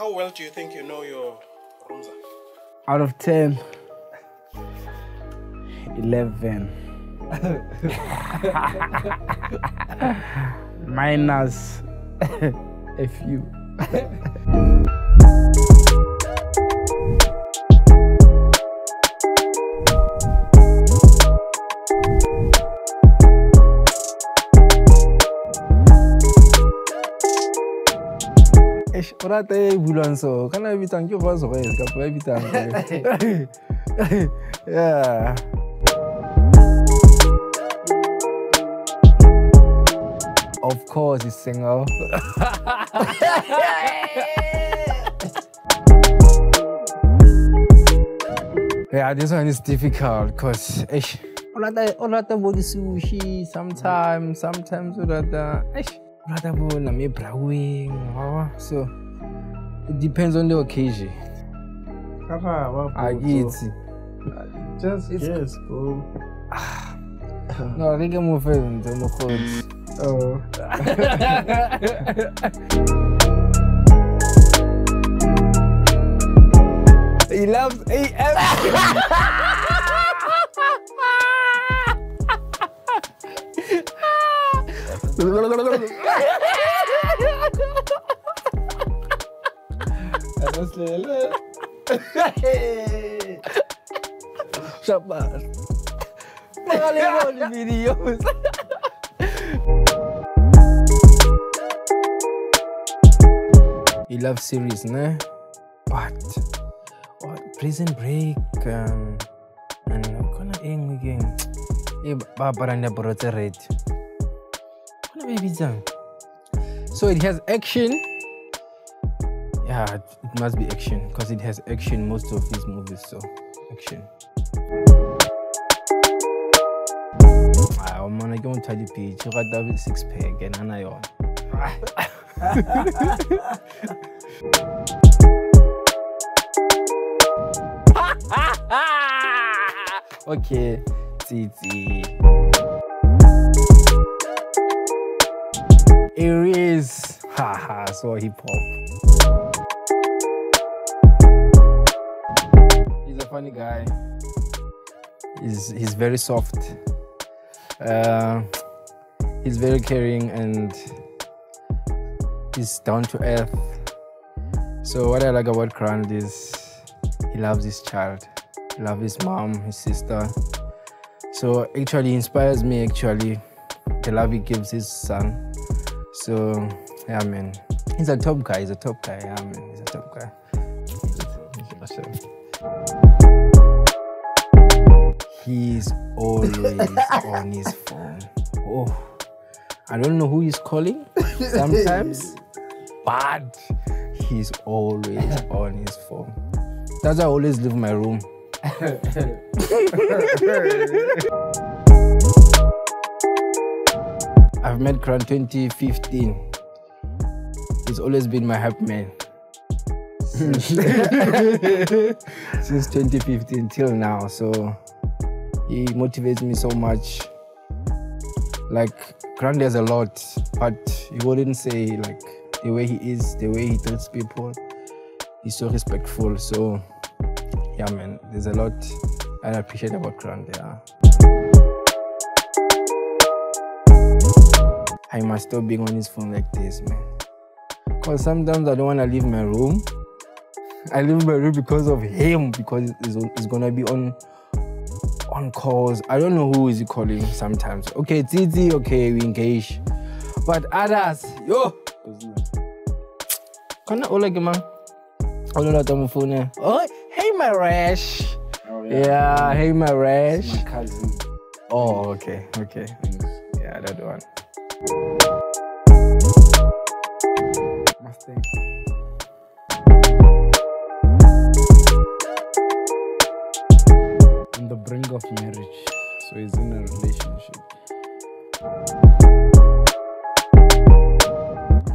how well do you think you know your Roomza? Out of 10, 11. Minus a few. Eish, o rata e bulang so kana e bitsang ke Rolls Royce kapa e bitsang yeah. Of course he's single. Yeah this one is difficult because eish. O rata o rata bo di-sushi sometimes sometimes o rata eish o rata bo nama e brawing wawa so it depends on the occasion. Karaba, a bro, ke itse Just It's- guess, bro. no ke ke mo fe ntse mokgotsi Oh. he loves AF Ni videos. He loves series, ne? But what Prison Break um and khona enngwe ke e ba aparang diaparo tse red khona ba e bitsang so it has action. Yeah it must be action because it has action most of his movies so action. Ah, mana ke motho a dipage o rata six pack and ana yona. Okay tsitsi aries haha so hip hop he's a funny guy. He's he's very soft. Uh, he's very caring and he's down to earth. So what i like about grant is he loves his child. He loves his mom his sister. So actually inspires me actually the love he gives his son so yeah man he's a top guy he's a top guy yeah man he's a top guy. He's always on his phone. Oh i don't know who he's calling sometimes but he's always on his phone. That's why i always leave my room I've met Grant 2015. He's always been my hype man. Hmm. Since 2015 till now. So he motivates me so much. Like Grant has a lot, but he wouldn't say like the way he is, the way he treats people. He's so respectful. So yeah man, there's a lot I appreciate about Grant, yeah. I must stop being on his phone like this, man. Cause sometimes I don't wanna leave my room. I leave my room because of him, because he's, he's gonna be on on calls. I don't know who is he calling sometimes. Okay, Titi, okay, we engage. But others, yo, kana ola ke mang? Ola lata mo phone. eh? Oh, hey my rash. Oh, Yeah, hey my rash. My cousin. Oh, okay, okay. Yeah, that one. On the brink of marriage, so he's in a relationship.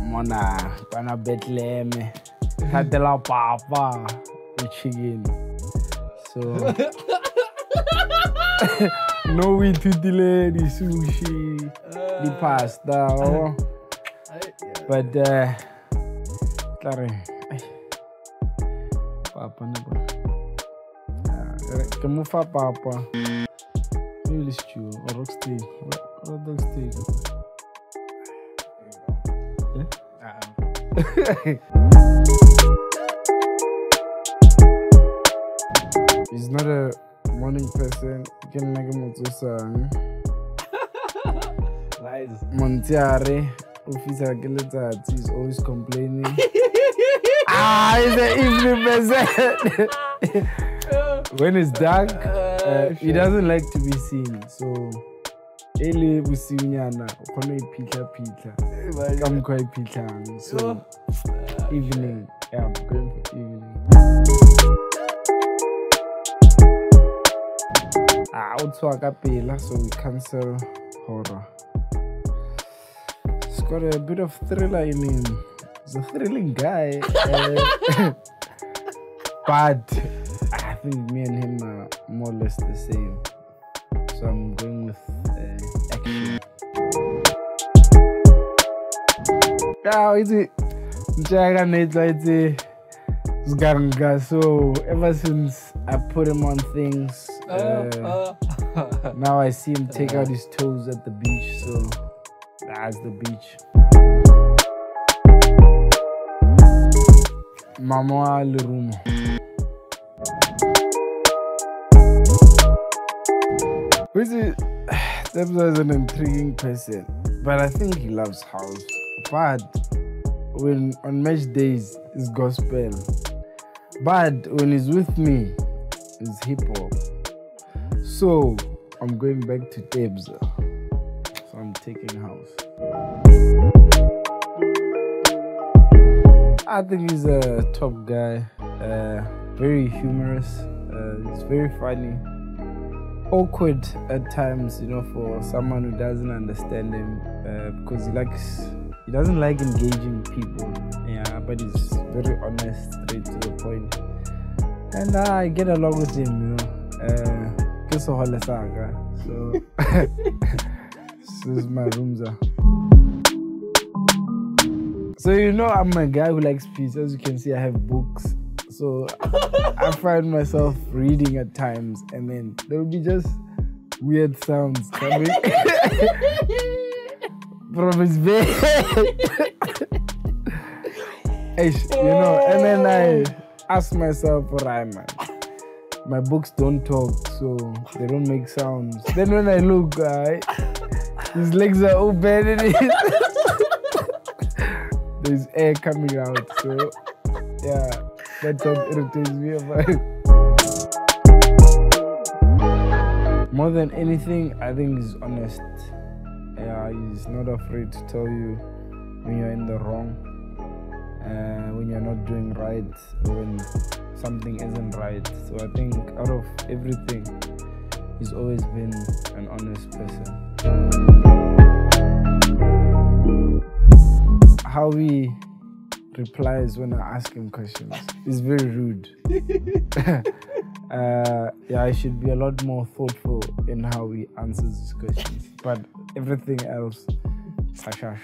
Mona, pana Bethlehem, Katela Papa, chicken. So. no way to delay the sushi. The pasta. Oh. but uh ai, papa ne bona Ah, ke mo fa papa? Maybe stew or rock steak what dog steak he's not a morning person ke nna ke mo tsosang Lies. montsiare o fisa ke letsatsi is always complaining. Ah he's an evening person. When it's dark uh, he doesn't like to be seen so e le bosiunyana o kgona go iphitlha-phitlha ka mokgwa a iphitlhang so evening. Yeah for evening ah o tswa ka so we cancel horror He's got a bit of thriller in him. He's a thrilling guy. uh, but I think me and him are more or less the same. So I'm going with uh, action. Yeah, it's it. Jaga Netla, it's it. Zganga. So ever since I put him on things, uh, now I see him take out his toes at the beach. So that's the beach. Mama Lerumo. Which is Debza is an intriguing person, but I think he loves house. But when on match days is gospel, but when he's with me, is hip hop. So I'm going back to Debza. So I'm taking house. I think he's a top guy, uh, very humorous, uh, he's very funny. Awkward at times, you know, for someone who doesn't understand him uh, because he likes, he doesn't like engaging people. But he's very honest, straight to the point. And I get along with him, you know. Uh, ke sehole sa ka. so, this is my Roomza. So you know I'm a guy who likes peace. As you can see, I have books. So I find myself reading at times, and then there will be just weird sounds coming from his bed. Eish, you know, and then I ask myself, alright, man. My books don't talk, so they don't make sounds. Then when I look, uh, his legs are open and he- there's air coming out. So yeah, that's what irritates me about it. More than anything, I think he's honest. Yeah, he's not afraid to tell you when you're in the wrong, doing right, when something isn't right. So I think out of everything, he's always been an honest person. How he replies when I ask him questions is very rude. uh, yeah, I should be a lot more thoughtful in how he answers his questions. But everything else, Sashash.